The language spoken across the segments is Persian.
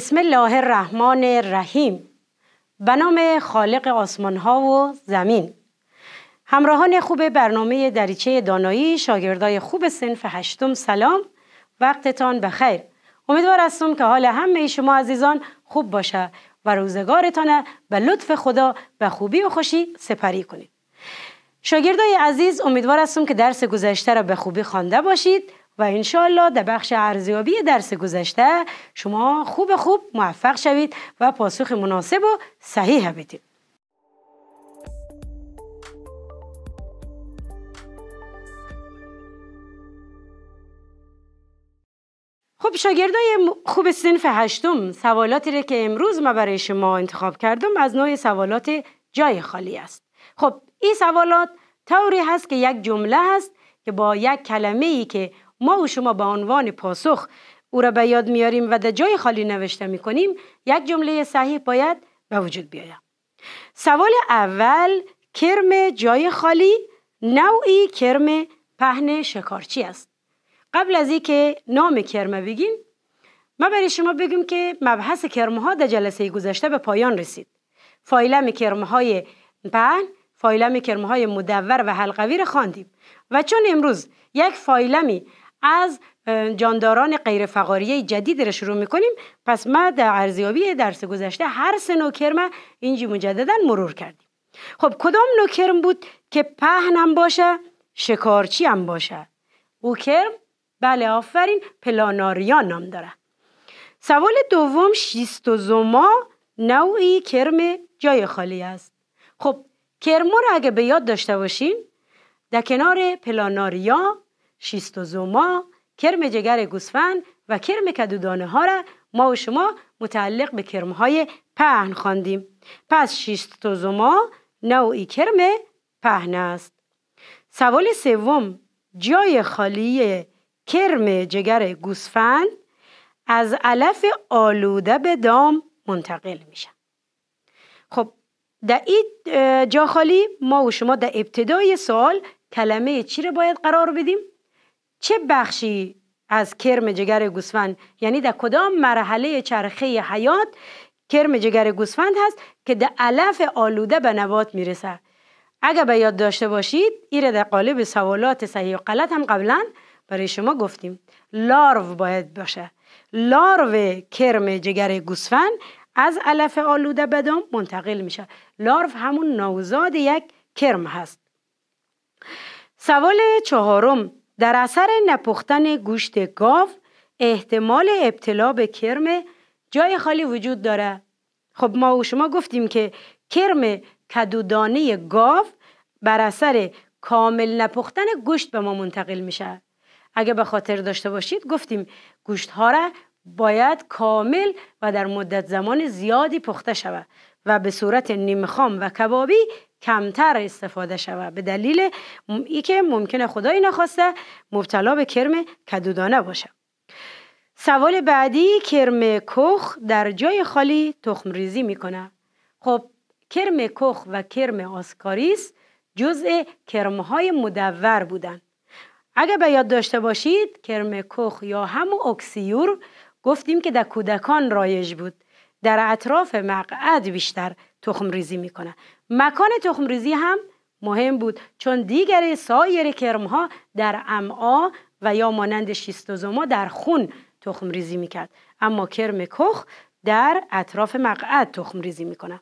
بسم الله الرحمن الرحیم. به نام خالق آسمان ها و زمین. همراهان خوب برنامه دریچه دانایی شاگردای خوب صنف هشتم سلام. وقتتان بخیر. امیدوار هستم که حال همه شما عزیزان خوب باشه و روزگارتان به لطف خدا به خوبی و خوشی سپری کنید. شاگردای عزیز امیدوار هستم که درس گذشته را به خوبی خوانده باشید. و انشالله در بخش ارزیابی درس گذشته شما خوب خوب موفق شوید و پاسخ مناسب و صحیح بدید. خب شاگردای خوب صنف هشتم سوالاتی را که امروز ما برای شما انتخاب کردم از نوع سوالات جای خالی است خب این سوالات طوری هست که یک جمله هست که با یک کلمه ای که ما و شما به عنوان پاسخ او را به یاد میاریم و در جای خالی نوشته می‌کنیم یک جمله صحیح باید به وجود بیاید سوال اول کرم جای خالی نوعی کرم پهن شکارچی است. قبل از اینکه نام کرمه بگیم ما برای شما بگیم که مبحث کرمه ها در جلسه گذشته به پایان رسید. فایلم کرمه های پهن فایلم کرمه های مدور و حلقوی را خواندیم و چون امروز یک فایلمی از جانداران غیر فقاریه جدید را شروع می‌کنیم. پس ما در ارزیابی درس گذشته هر سه نوع کرم اینجی مجددا مرور کردیم. خب کدام نوع کرم بود که پهن هم باشه شکارچی هم باشه؟ او کرم؟ بله آفرین پلاناریا نام داره. سوال دوم شیستوزوما نوعی کرم جای خالی است. خب کرمو رو اگه به یاد داشته باشین در کنار پلاناریا شیستوزوما کرم جگر گوسفند و کرم کدودانه ها را ما و شما متعلق به کرم های پهن خواندیم. پس شیستوزوما نوعی کرم پهن است. سوال سوم جای خالی کرم جگر گوسفند از علف آلوده به دام منتقل میشه. خب در این جا خالی ما و شما در ابتدای سوال کلمه چی رو باید قرار بدیم؟ چه بخشی از کرم جگر گوسفند؟ یعنی در کدام مرحله چرخه حیات کرم جگر گوسفند هست که در علف آلوده به نبات می‌رسه؟ اگر به یاد داشته باشید ایره در قالب سوالات صحیح و غلط هم قبلا برای شما گفتیم. لارو باید باشه. لارو کرم جگر گوسفند از علف آلوده بدام منتقل میشه. لارو همون نوزاد یک کرم هست. سوال چهارم. در اثر نپختن گوشت گاو احتمال ابتلا به کرم جای خالی وجود داره. خب ما و شما گفتیم که کرم کدودانه گاو بر اثر کامل نپختن گوشت به ما منتقل میشه. اگه به خاطر داشته باشید گفتیم گوشت ها را باید کامل و در مدت زمان زیادی پخته شود و به صورت نیمه خام و کبابی کمتر استفاده شود. به دلیل ای که ممکنه خدایی نخواسته مبتلا به کرم کدودانه باشه سوال بعدی کرم کخ در جای خالی تخم ریزی می‌کنه خب کرم کخ و کرم آسکاریس جزء کرمهای مدور بودن اگر به یاد داشته باشید کرم کخ یا همو اکسیور گفتیم که در کودکان رایج بود. در اطراف مقعد بیشتر تخم ریزی می‌کنه مکان تخم ریزی هم مهم بود چون دیگر سایر کرم ها در امعا و یا مانند شیستوزوما در خون تخم ریزی می‌کرد. اما کرم کخ در اطراف مقعد تخم ریزی می‌کنه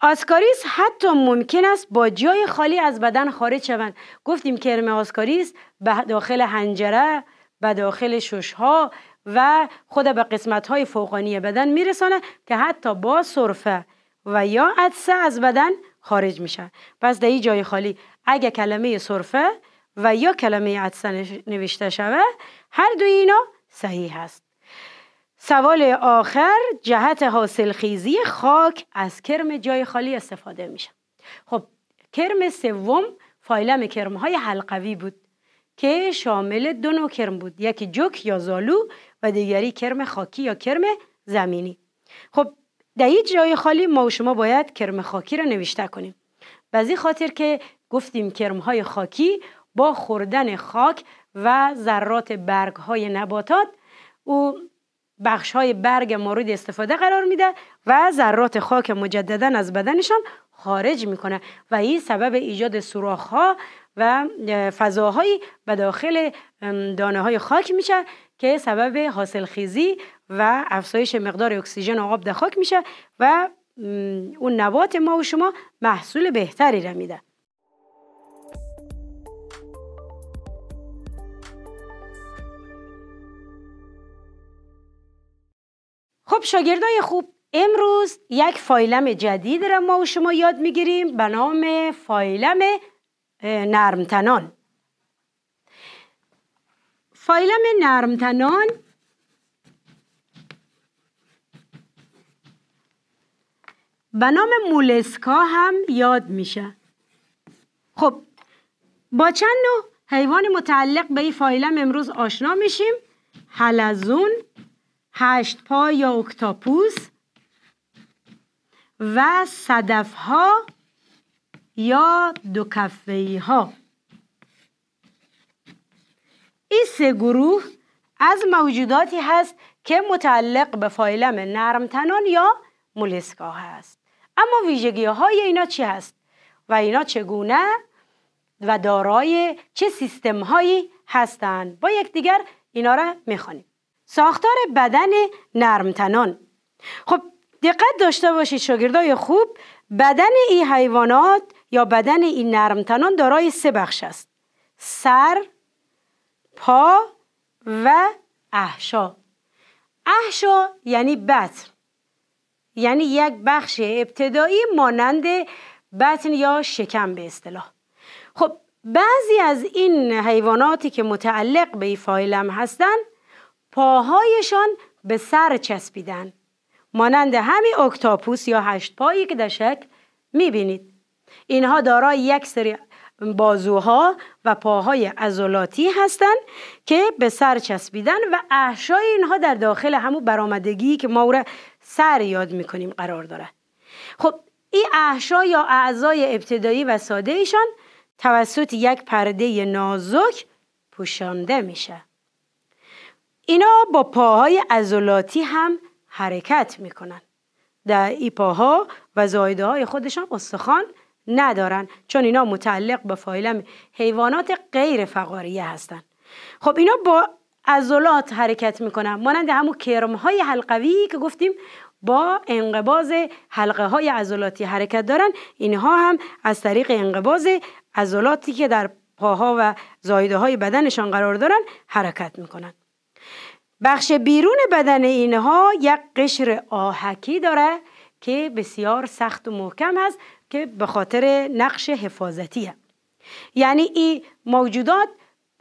آسکاریس حتی ممکن است با جای خالی از بدن خارج شوند. گفتیم کرم آسکاریس به داخل هنجره به داخل ششها و خود به قسمت های فوقانی بدن میرسانه که حتی با صرفه و یا عدسه از بدن خارج میشه. پس در این جای خالی اگه کلمه صرفه و یا کلمه عدسه نوشته شوه هر دوی اینا صحیح هست. سوال آخر جهت حاصل خیزی خاک از کرم جای خالی استفاده میشه. خب کرم سوم فایلم کرم های حلقوی بود که شامل دو نوع کرم بود. یکی جوک یا زالو و دیگری کرم خاکی یا کرم زمینی. خب در این جای خالی ما و شما باید کرم خاکی را نوشته کنیم. بعضی خاطر که گفتیم کرم های خاکی با خوردن خاک و ذرات برگ های نباتات او بخش های برگ مورد استفاده قرار میده و ذرات خاک مجددا از بدنشان خارج می‌کنه و این سبب ایجاد سوراخ ها و فضاهایی به داخل دانه های خاک میشه که سبب حاصل خیزی و افزایش مقدار اکسیژن آب در خاک میشه و اون نبات ما و شما محصول بهتری را میده خب شاگردای خوب امروز یک فایلم جدید را ما و شما یاد می‌گیریم به نام فایلم نرمتنان. فایلم نرمتنان. به نام مولسکا هم یاد میشه. خب با چند نوع حیوان متعلق به این فایلم امروز آشنا میشیم؟ حلزون هشت پا یا اکتاپوس و صدف ها یا دو ها این سه گروه از موجوداتی هست که متعلق به فایلم نرمتنان یا مولسکا هست. اما ویژگی های اینا چی هست و اینا چگونه و دارای چه سیستم هایی هستند؟ با یکدیگر اینا را می‌خوانیم. ساختار بدن نرمتنان. خب دقت داشته باشید شاگردای خوب بدن این حیوانات یا بدن این نرمتنان دارای سه بخش است. سر پا و احشا. احشا یعنی بطن. یعنی یک بخش ابتدایی مانند بطن یا شکم به اصطلاح. خب بعضی از این حیواناتی که متعلق به فایلم هستند پاهایشان به سر چسبیدن. مانند همین اکتاپوس یا هشت پایی که در شکل می‌بینید. اینها دارای یک سری بازوها و پاهای ازولاتی هستند که به سر چسبیدن و احشای اینها در داخل همون برآمدگی که ما را سر یاد می‌کنیم قرار داره خب این احشا یا اعضای ابتدایی و ساده ایشان توسط یک پرده نازک پوشانده میشه. اینا با پاهای ازولاتی هم حرکت می‌کنن. در ای پاها و زایده های خودشان استخوان ندارن چون اینا متعلق به فایلم حیوانات غیر فقاریه هستند خب اینا با عضلات حرکت می‌کنن مانند همون کرم های حلقوی که گفتیم با انقباز حلقه های عضلاتی حرکت دارن. اینها هم از طریق انقباز عضلاتی که در پاها و زایده های بدنشان قرار دارن حرکت می‌کنن. بخش بیرون بدن اینها یک قشر آهکی داره که بسیار سخت و محکم هست که به خاطر نقش حفاظتیه. یعنی این موجودات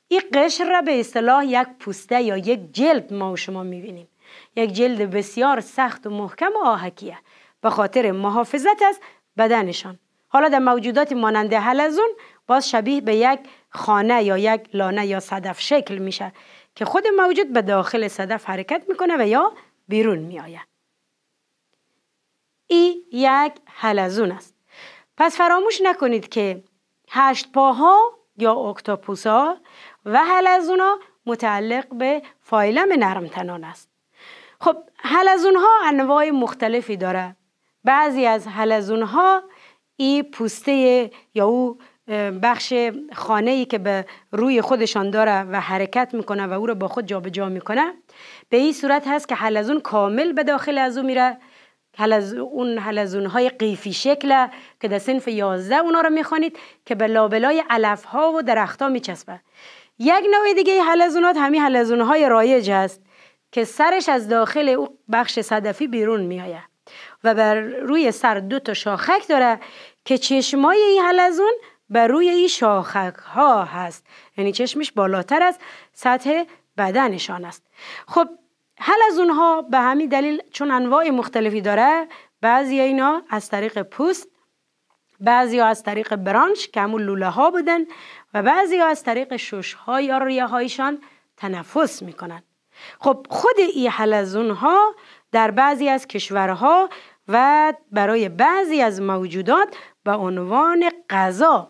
این قشر را به اصطلاح یک پوسته یا یک جلد ما و شما می‌بینیم. یک جلد بسیار سخت و محکم و آهکیه. به خاطر محافظت از بدنشان. حالا در موجودات مانند حلزون باز شبیه به یک خانه یا یک لانه یا صدف شکل میشه که خود موجود به داخل صدف حرکت می‌کنه و یا بیرون میآید. ای یک حلزون است. پس فراموش نکنید که هشت پاها یا اکتاپوسا و حلزونا متعلق به فایلم نرمتنان است. خب حلزون ها انواع مختلفی داره. بعضی از حلزون ها ای پوسته یا او بخش خانه ای که به روی خودشان داره و حرکت می‌کنه و او رو با خود جابجا جا می‌کنه به این صورت هست که حلزون کامل به داخل از او میره اون حلزون های قیفی شکل که در سنف 11 اونا رو می‌خوانید که به لابلای علف ها و درخت ها میچسبه. یک نوع دیگه حلزونات همین حلزون های رایج است که سرش از داخل او بخش صدفی بیرون میآید و بر روی سر دو تا شاخک داره که چشمای این حلزون بر روی این شاخک ها هست. یعنی چشمش بالاتر از سطح بدنشان است. خب حلزون ها به همین دلیل چون انواع مختلفی داره بعضی اینا از طریق پوست بعضی از طریق برانچ که همون لوله ها بودن و بعضی از طریق شش ها یا ریه هایشان تنفس می‌کنن. خب خود این حلزون ها در بعضی از کشورها و برای بعضی از موجودات به عنوان غذا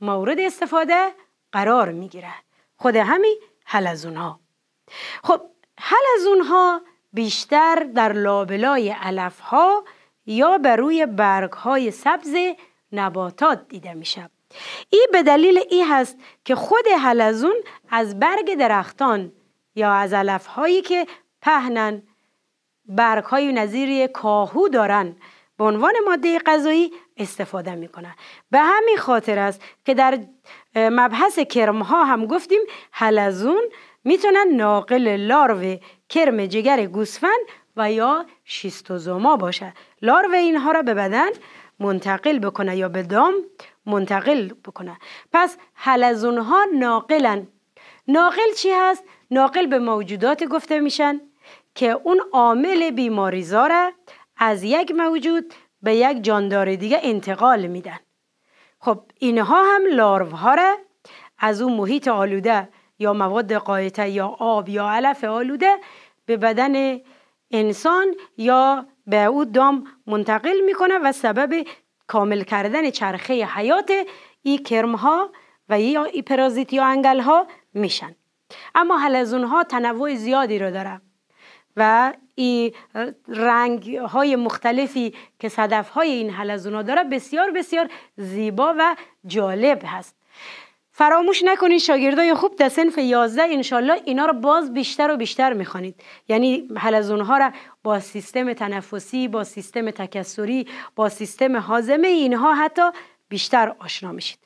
مورد استفاده قرار می‌گیره. خود همین حلزون ها خب حلزون ها بیشتر در لابلای علف ها یا بر روی برگ های سبز نباتات دیده میشه این به دلیل ای هست که خود حلزون از برگ درختان یا از علف هایی که پهنن برگ های نظیر کاهو دارن به عنوان ماده غذایی استفاده می‌کنن. به همین خاطر است که در مبحث کرم ها هم گفتیم حلزون می‌تونن ناقل لارو کرم جگر گوسفند و یا شیستوزوما باشه لارو اینها را به بدن منتقل بکنه یا به دام منتقل بکنه پس حلزون ها ناقلن. ناقل چی هست؟ ناقل به موجودات گفته میشن که اون عامل بیماریزا از یک موجود به یک جاندار دیگه انتقال میدن. خب اینها هم لارو ها را از اون محیط آلوده یا مواد قایته یا آب یا علف آلوده به بدن انسان یا به او دام منتقل می‌کنه و سبب کامل کردن چرخه حیات ای کرم ها و یا ای پرازیت یا انگل ها میشن. اما حلزون ها تنوع زیادی رو داره و این رنگ های مختلفی که صدف های این حلزون ها داره بسیار بسیار زیبا و جالب هست. فراموش نکنید شاگردای خوب در سنف 11 انشالله اینا رو باز بیشتر و بیشتر می‌خوانید. یعنی حلزون ها را با سیستم تنفسی با سیستم تکسری با سیستم حازمه اینها حتی بیشتر آشنا میشید.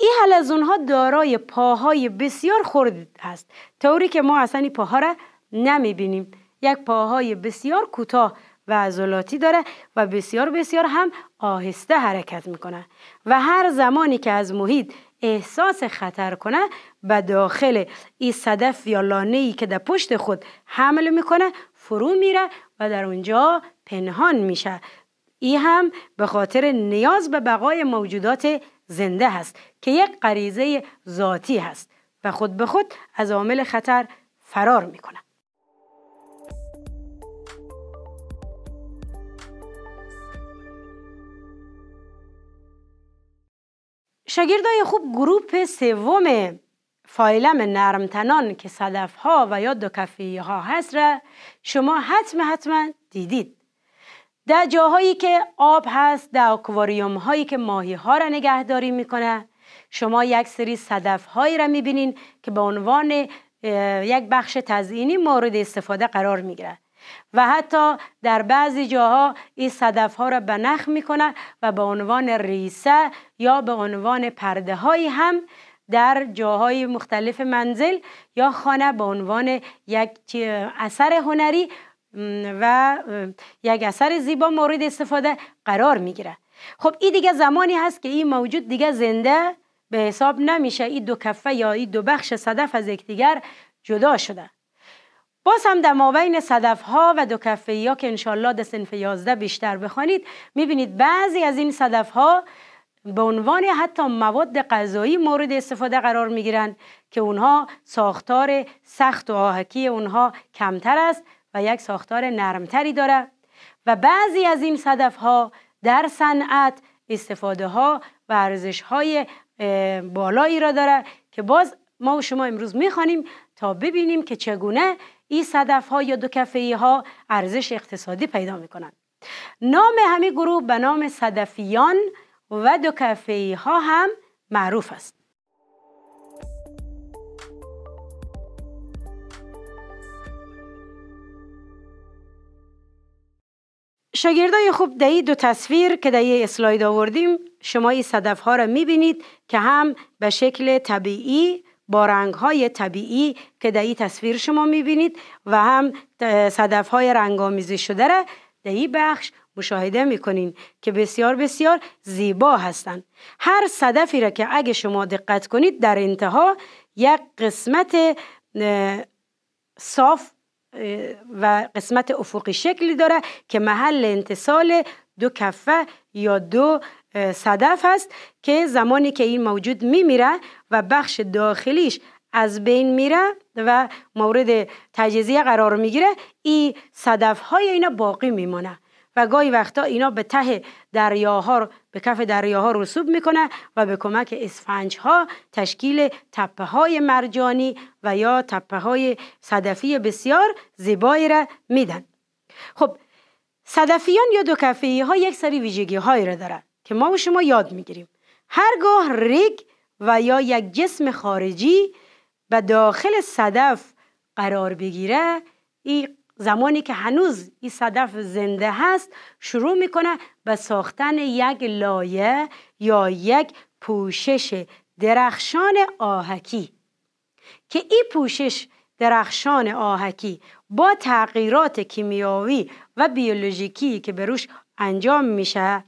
این حلزون ها دارای پاهای بسیار خرد هست. طوری که ما اصلا پاها را نمی‌بینیم. یک پاهای بسیار کوتاه و عضلاتی داره و بسیار بسیار هم آهسته حرکت می‌کنه. و هر زمانی که از محیط احساس خطر کنه به داخل این صدف یا لانه ای که در پشت خود حمل می‌کنه فرو میره و در اونجا پنهان میشه. ای هم به خاطر نیاز به بقای موجودات زنده هست که یک غریزه ذاتی هست و خود به خود از عامل خطر فرار می‌کنه. شاگردای خوب گروپ سوم فایلم نرمتنان که صدف ها و یا دو ها هست را شما حتما حتما دیدید. در جاهایی که آب هست در اکواریوم هایی که ماهی ها را نگهداری می‌کنه شما یک سری صدف هایی را می‌بینین که به عنوان یک بخش تزئینی مورد استفاده قرار می‌گیره. و حتی در بعضی جاها این صدف ها را به نخ می‌کنه و به عنوان ریسه یا به عنوان پرده های هم در جاهای مختلف منزل یا خانه به عنوان یک اثر هنری و یک اثر زیبا مورد استفاده قرار می‌گیره خب این دیگه زمانی هست که این موجود دیگه زنده به حساب نمیشه. این دو کفه یا این دو بخش صدف از یکدیگر جدا شده. باز هم در مابین صدف ها و دو کفه ها که انشالله در سنف 11 بیشتر بخوانید می‌بینید بعضی از این صدف ها به عنوان حتی مواد غذایی مورد استفاده قرار می‌گیرند که اونها ساختار سخت و آهکی اونها کمتر است و یک ساختار نرمتری داره و بعضی از این صدف ها در صنعت استفاده ها و ارزش های بالایی را داره که باز ما و شما امروز می‌خوانیم تا ببینیم که چگونه این صدف ها یا دو کفه ها ارزش اقتصادی پیدا می‌کنند نام همین گروه به نام صدفیان و دو کفه ها هم معروف است. شاگردای خوب در دو تصویر که در اسلاید آوردیم. شما این صدف ها را می‌بینید که هم به شکل طبیعی با رنگ های طبیعی که در این تصویر شما می‌بینید و هم صدف های رنگ شده را در این بخش مشاهده می‌کنین که بسیار بسیار زیبا هستند. هر صدفی را که اگه شما دقت کنید در انتها یک قسمت صاف و قسمت افقی شکلی داره که محل انتصال دو کفه یا دو صدف هست که زمانی که این موجود میمیره و بخش داخلیش از بین میره و مورد تجزیه قرار می‌گیره این صدف های اینا باقی میمونه و گاهی وقتا اینا به ته دریاها به کف دریاها رسوب می‌کنه و به کمک اسفنج ها تشکیل تپه های مرجانی و یا تپه های صدفی بسیار زیبایی را میدن. خب صدفیان یا دو کفه ها یک سری ویژگی هایی را داره که ما و شما یاد می‌گیریم. هرگاه ریگ و یا یک جسم خارجی به داخل صدف قرار بگیره این زمانی که هنوز این صدف زنده هست شروع می‌کنه به ساختن یک لایه یا یک پوشش درخشان آهکی. که این پوشش درخشان آهکی با تغییرات کیمیاوی و بیولوژیکی که به روش انجام میشه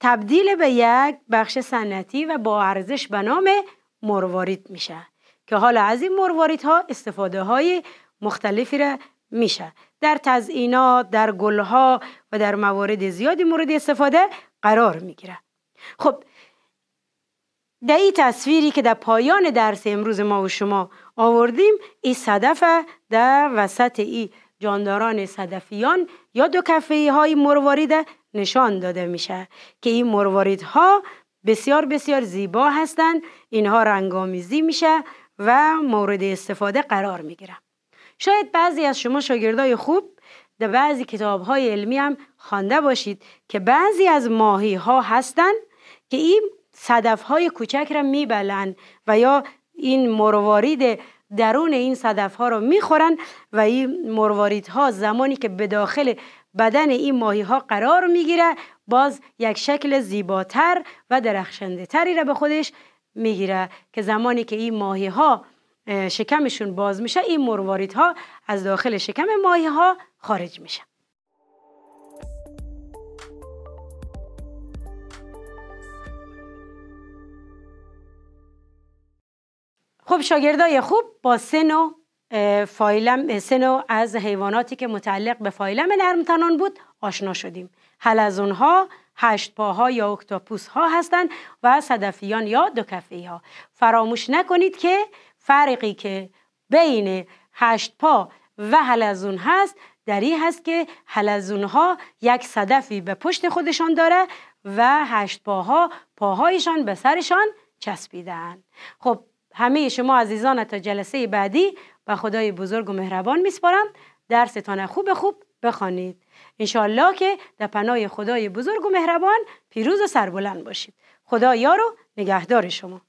تبدیل به یک بخش سنتی و با ارزش به نام مروارید میشه که حالا از این مروارید ها استفاده های مختلفی را میشه. در تزئینات در گلها و در موارد زیادی مورد استفاده قرار می‌گیره. خب در این تصویری که در پایان درس امروز ما و شما آوردیم این صدف در وسط این جانداران صدفیان یا دو کفه های مروارید نشان داده میشه که این مروارید ها بسیار بسیار زیبا هستند اینها رنگامیزی میشه و مورد استفاده قرار می‌گیره. شاید بعضی از شما شاگردای خوب در بعضی کتاب های علمی هم خوانده باشید که بعضی از ماهی ها هستند که این صدف های کوچک را میبلند و یا این مروارید درون این صدف ها را می‌خورن و این مروارید ها زمانی که به داخل بدن این ماهی ها قرار می‌گیره. باز یک شکل زیباتر و درخشنده تری را به خودش می‌گیره که زمانی که این ماهی ها شکمشون باز میشه این مرواریت ها از داخل شکم ماهی ها خارج میشه. خب شاگردای خوب با سه و فایلم سه از حیواناتی که متعلق به فایلم نرمتنان بود آشنا شدیم. حلزون ها هشت پاها یا اکتاپوس ها هستند و صدفیان یا دو ها فراموش نکنید که فرقی که بین هشت پا و حلزون هست در این هست که حلزون ها یک صدفی به پشت خودشان داره و هشت پاها پاهایشان به سرشان چسبیدن خب همه شما عزیزان تا جلسه بعدی به خدای بزرگ و مهربان میسپارم. درستان خوب خوب بخوانید. انشالله که در پناه خدای بزرگ و مهربان پیروز و سربلند باشید. خدا یارو نگهدار شما.